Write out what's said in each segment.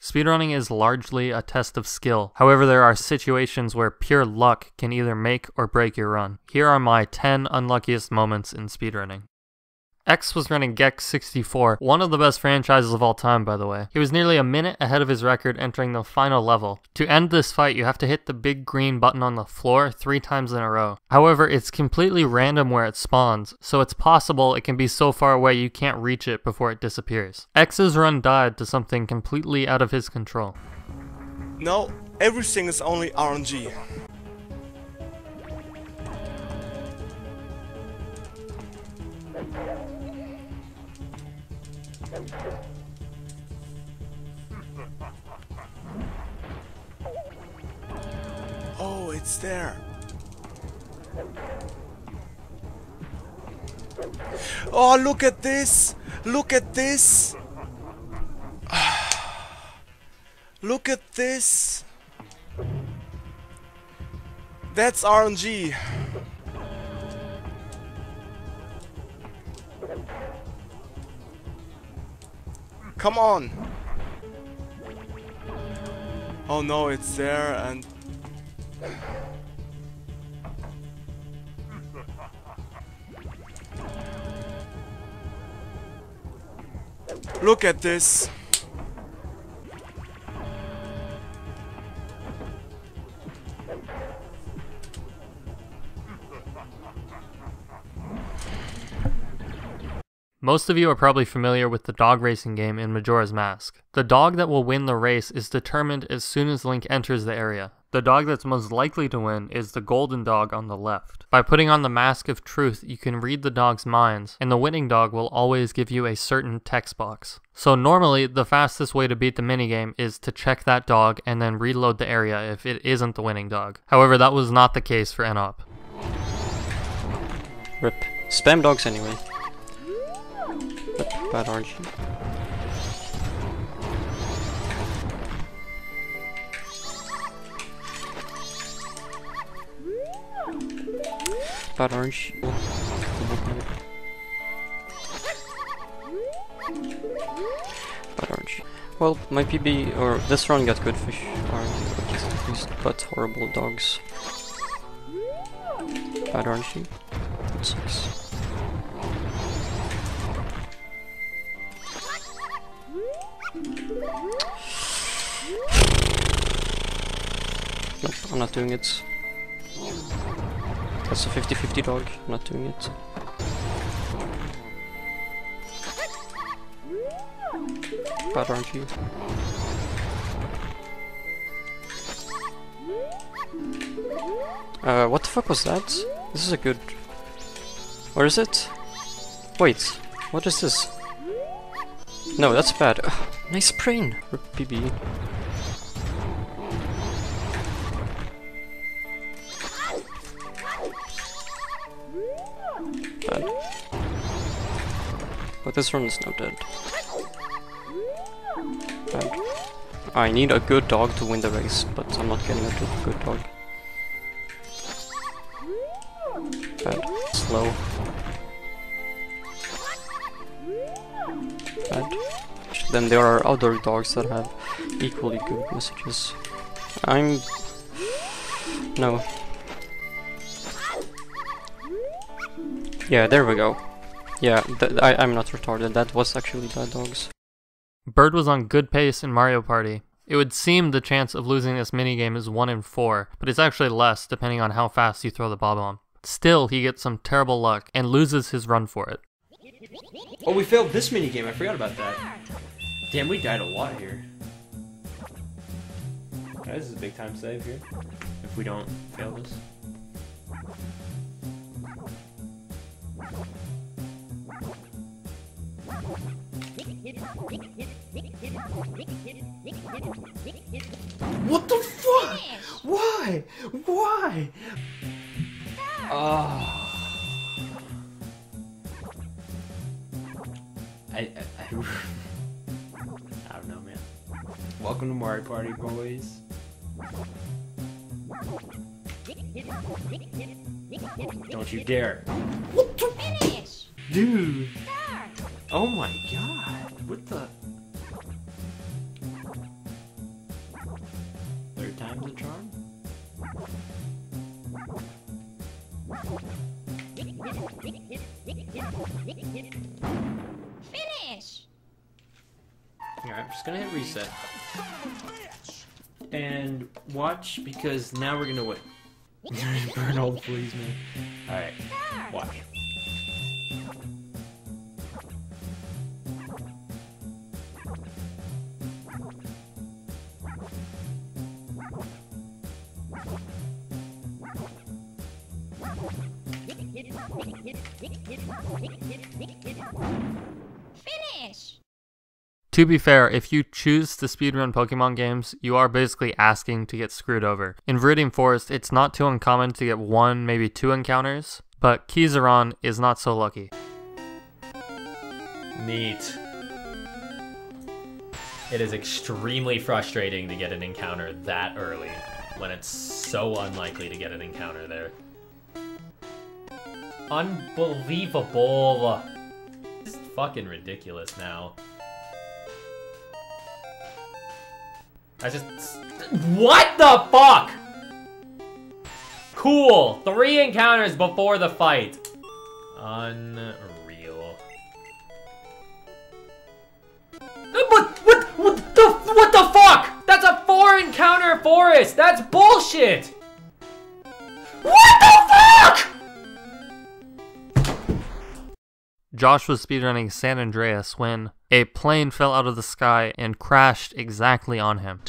Speedrunning is largely a test of skill. However, there are situations where pure luck can either make or break your run. Here are my 10 unluckiest moments in speedrunning. X was running Gex 64, one of the best franchises of all time by the way. He was nearly a minute ahead of his record entering the final level. To end this fight, you have to hit the big green button on the floor three times in a row. However, it's completely random where it spawns, so it's possible it can be so far away you can't reach it before it disappears. X's run died to something completely out of his control. No, everything is only RNG. Oh, it's there. Oh, look at this! Look at this! look at this! That's RNG. Come on! Oh no, it's there and... Look at this! Most of you are probably familiar with the dog racing game in Majora's Mask. The dog that will win the race is determined as soon as Link enters the area. The dog that's most likely to win is the golden dog on the left. By putting on the Mask of Truth, you can read the dog's minds, and the winning dog will always give you a certain text box. So normally, the fastest way to beat the minigame is to check that dog and then reload the area if it isn't the winning dog. However, that was not the case for NOP. Rip. Spam dogs anyway. Bad RNG. Bad RNG. Bad. Well, my PB or this run got good fish least, but horrible dogs. Bad RNG. That sucks. Nope, I'm not doing it. That's a 50-50 dog, I'm not doing it. Bad RNG. Uh, what the fuck was that? This is a good... Where is it? Wait, what is this? No, that's bad. Ugh, nice brain! PB. But this one is now dead. I need a good dog to win the race, but I'm not getting a good dog. Bad. Slow. Bad. Then there are other dogs that have equally good messages. I'm... No. Yeah, there we go. Yeah, th I, I'm not retarded. That was actually bad dogs. Bird was on good pace in Mario Party. It would seem the chance of losing this minigame is 1 in 4, but it's actually less depending on how fast you throw the Bob-omb. Still, he gets some terrible luck and loses his run for it. Oh, we failed this minigame. I forgot about that. Damn, we died a lot here. This is a big time save here. If we don't fail this. What the fuck? Why? Why? Oh. I, I, I, I don't know, man. Welcome to Mario Party, boys. Don't you dare. What the? Finish! Dude! Start! Oh my god! What the? Third times a charm? Finish! Alright, I'm just gonna hit reset. And watch because now we're gonna win. Burn old fleas, man. Alright, watch. Finish! To be fair, if you choose to speedrun Pokemon games, you are basically asking to get screwed over. In Viridian Forest, it's not too uncommon to get one, maybe two encounters, but Kizaron is not so lucky. Neat. It is extremely frustrating to get an encounter that early when it's so unlikely to get an encounter there. Unbelievable. This is fucking ridiculous now. I just... What the fuck? Cool. Three encounters before the fight. Unreal. What, what, what the, what the fuck? That's a four encounter forest. That's bullshit. Josh was speedrunning San Andreas when a plane fell out of the sky and crashed exactly on him.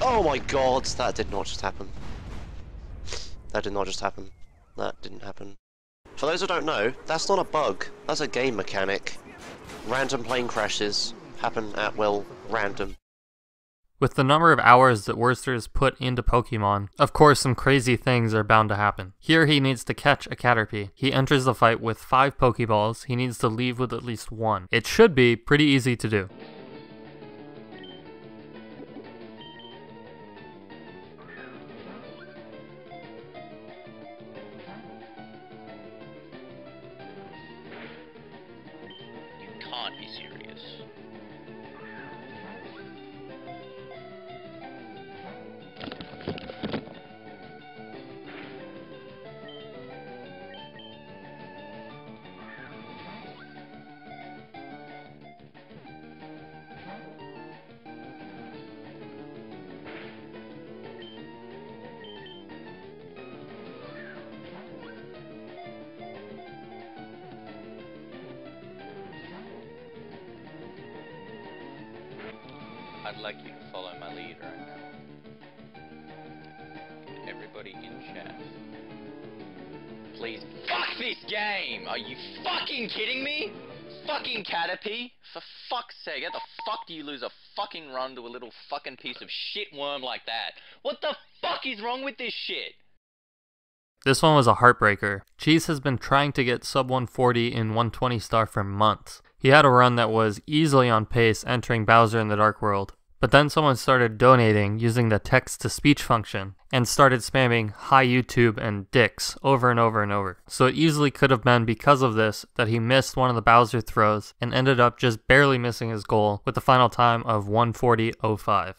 Oh my god, that did not just happen. That did not just happen. That didn't happen. For those who don't know, that's not a bug. That's a game mechanic. Random plane crashes happen at will, random. With the number of hours that Werster has put into Pokemon, of course some crazy things are bound to happen. Here he needs to catch a Caterpie. He enters the fight with 5 Pokeballs, he needs to leave with at least one. It should be pretty easy to do. I'd like you to follow my lead right now. Everybody in chat. Please fuck this game! Are you fucking kidding me? Fucking Caterpie? For fuck's sake, how the fuck do you lose a fucking run to a little fucking piece of shit worm like that? What the fuck is wrong with this shit? This one was a heartbreaker. Cheese has been trying to get sub 140 in 120 star for months. He had a run that was easily on pace entering Bowser in the Dark World. But then someone started donating using the text to speech function and started spamming hi YouTube and dicks over and over and over. So it easily could have been because of this that he missed one of the Bowser throws and ended up just barely missing his goal with the final time of 140.05.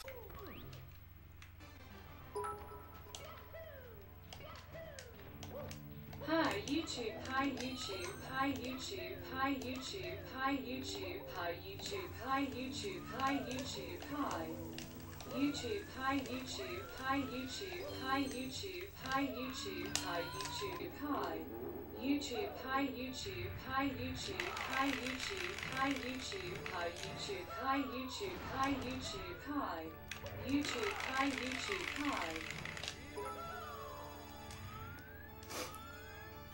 hi YouTube, hi YouTube, hi. YouTube, hi YouTube, hi YouTube, hi YouTube, hi YouTube, hi YouTube, hi. YouTube, hi YouTube, hi YouTube, hi YouTube, hi YouTube, hi YouTube, hi YouTube, hi YouTube, hi. YouTube, hi YouTube, hi.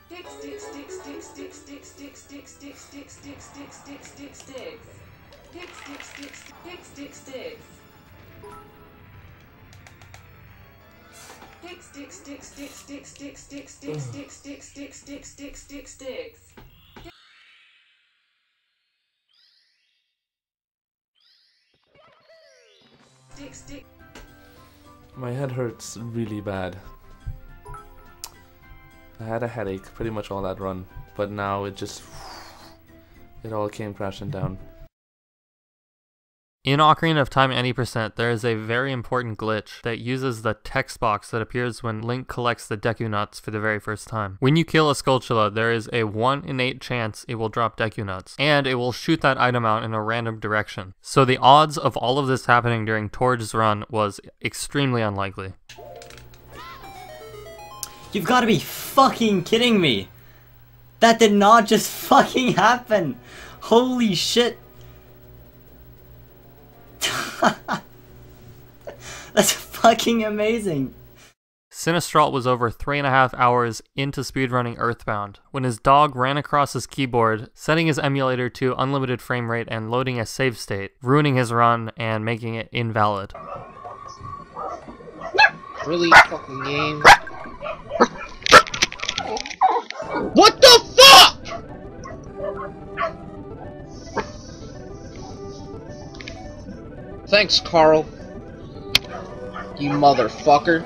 Sticks, sticks, sticks, sticks, sticks, sticks, sticks, sticks, sticks, sticks, sticks, sticks, sticks, sticks, sticks. Sticks, sticks, sticks, sticks, sticks, sticks. Sticks, sticks, sticks, sticks, sticks, sticks, sticks, sticks, sticks, sticks, sticks, sticks, sticks, sticks, sticks. Stick, stick. My head hurts really bad. I had a headache pretty much all that run, but now it just it all came crashing down. In Ocarina of Time Any Percent, there is a very important glitch that uses the text box that appears when Link collects the Deku Nuts for the very first time. When you kill a Skulltula, there is a 1 in 8 chance it will drop Deku Nuts, and it will shoot that item out in a random direction. So the odds of all of this happening during Torje's run was extremely unlikely. You've got to be fucking kidding me! That did not just fucking happen! Holy shit! That's fucking amazing! Sinistral was over three and a half hours into speedrunning Earthbound when his dog ran across his keyboard, setting his emulator to unlimited frame rate and loading a save state, ruining his run and making it invalid. Really fucking game. What the fuck? Thanks, Carl. You motherfucker.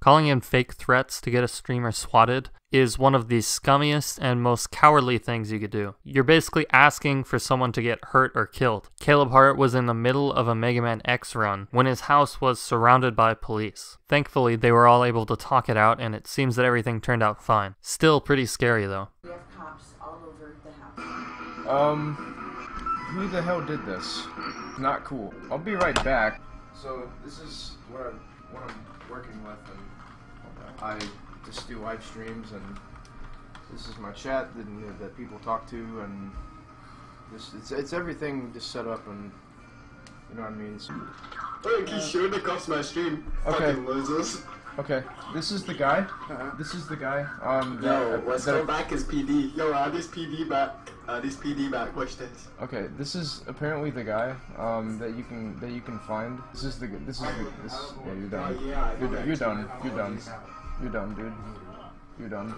Calling in fake threats to get a streamer swatted is one of the scummiest and most cowardly things you could do. You're basically asking for someone to get hurt or killed. Caleb Hart was in the middle of a Mega Man X run when his house was surrounded by police. Thankfully, they were all able to talk it out and it seems that everything turned out fine. Still pretty scary though. Um, who the hell did this? Not cool. I'll be right back. So this is what I'm, what I'm working with, and I just do live streams, and this is my chat that, you know, that people talk to, and this it's it's everything just set up, and you know what I mean. So, Hey, keep showing across my stream. Okay. Fucking losers. okay, this is the guy. This is the guy. Um, Yo, that, let's that- go back as PD. Yo, add this PD back. Add this PD back. This. Okay, this is apparently the guy um, that you can that you can find. This is the this is the, this. Yeah, you're done. You're, you're done. You're done. You're done, dude. You're done.